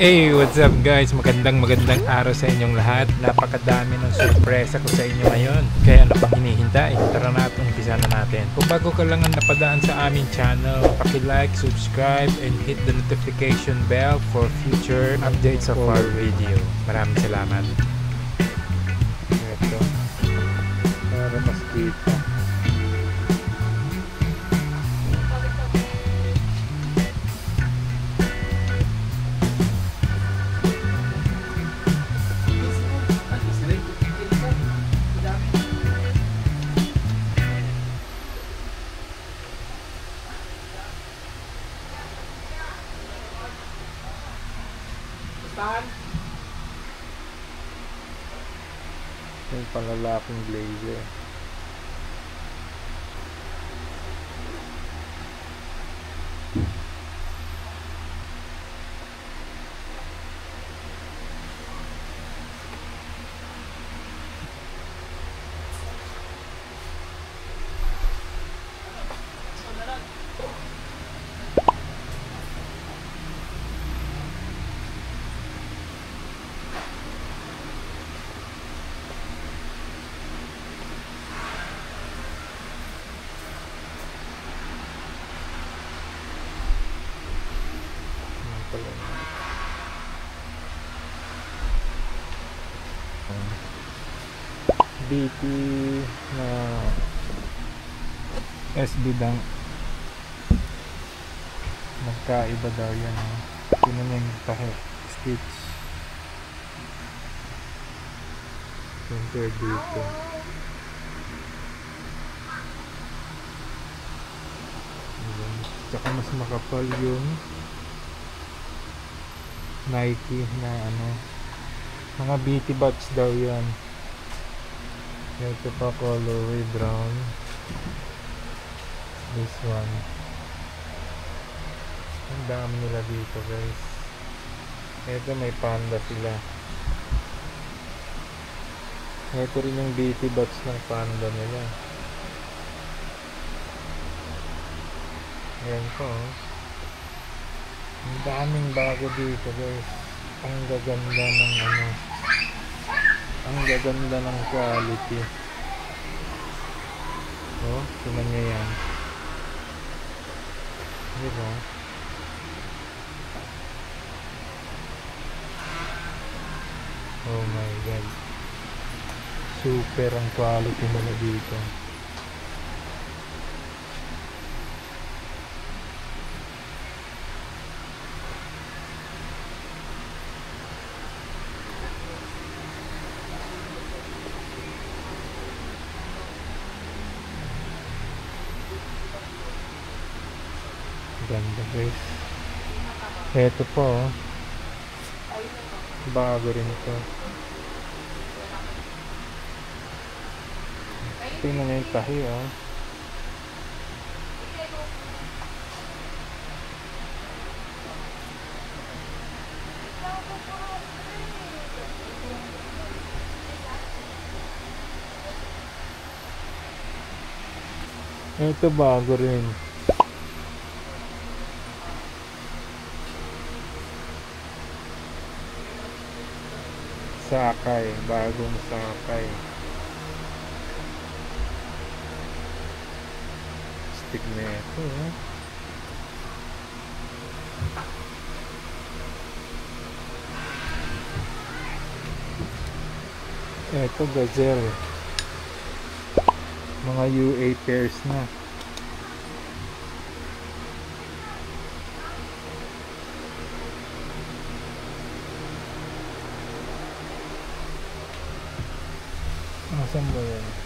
Hey, what's up guys? Magandang magandang araw sa inyong lahat. Napakadami ng sorpresa ko sa inyo ngayon. Kaya ano pang hinihintay? Tara na at umpisa na natin. Kung bago ka lang ang napadaan sa aming channel, paki-like, subscribe, and hit the notification bell for future updates of our video. Maraming salamat. Yung panlalaking blazer. Yan pala. BT na SB dang magkaiba daw yan. Tinan niya yung tahe? Stitch. Compare dito. Ayan. tsaka mas makapal yung Nike na ano. Mga BT bats daw yan ito pa colorway brown this one ang dami nila dito guys ito may panda sila ito rin yung BT bats ng panda nila ayan po oh. Ang daming bago dito guys. Ang gaganda ng ano. Ang gaganda ng quality. Oh, tingnan niyo yan. Diba? Oh my god. Super ang quality nila dito. Ganda guys. Eto po oh. Bago rin ito. Tingnan nyo yung tahi oh. Ito bago rin. Sakay, bagong sakay. Stick na ito, eh. Ito, gazelle. Mga UA pairs na. Somewhere.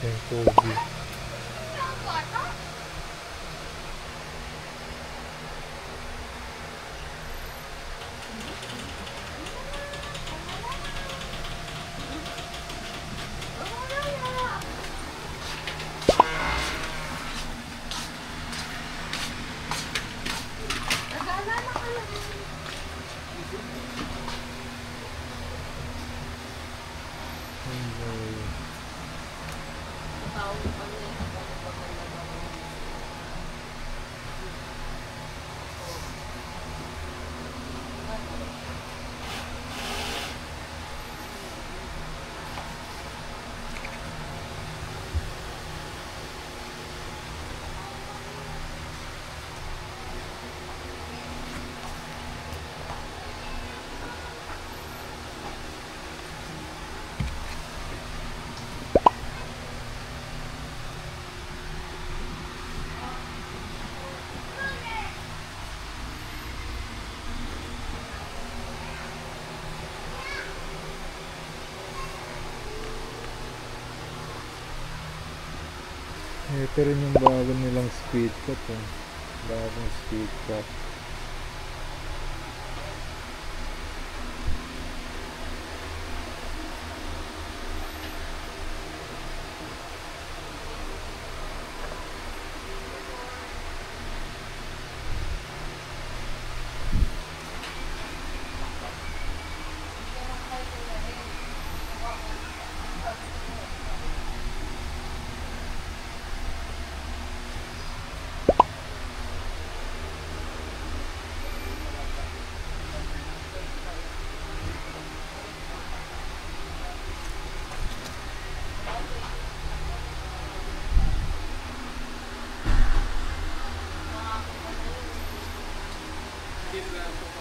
健康 rin yung bago nilang speed cut eh. Bagong speed cut. Thank you.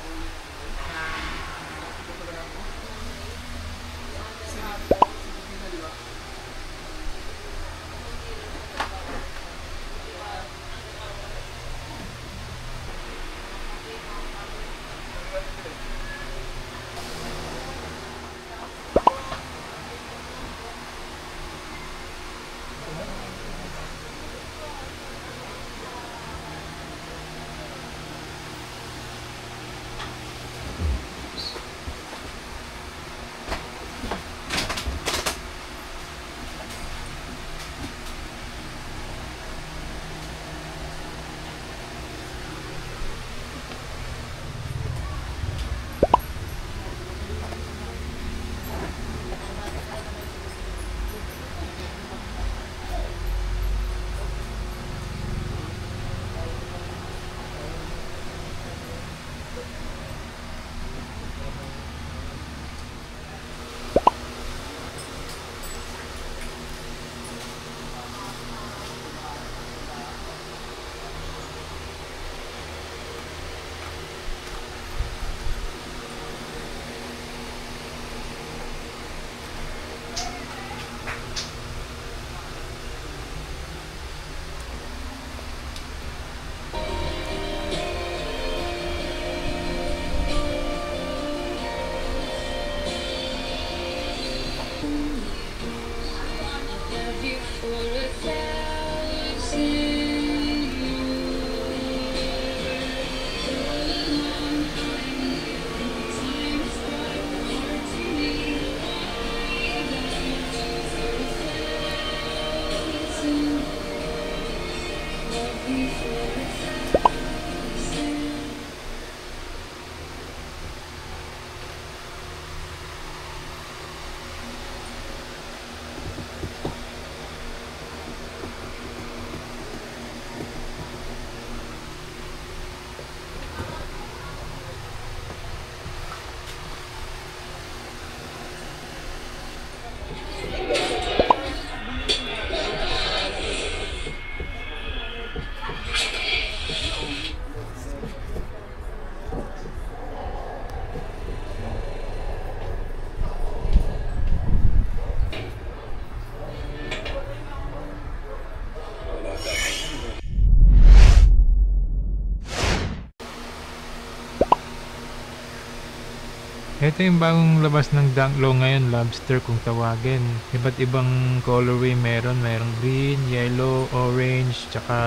Ito yung bagong labas ng Danklo ngayon, lobster kung tawagin. Iba't ibang colorway meron. Merong green, yellow, orange, tsaka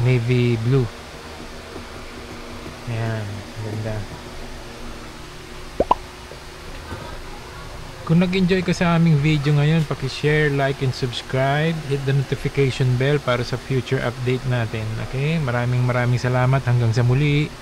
navy blue. Ayan, ganda. Kung nag-enjoy ka sa aming video ngayon, paki-share, like, and subscribe. Hit the notification bell para sa future update natin. Okay? Maraming maraming salamat. Hanggang sa muli.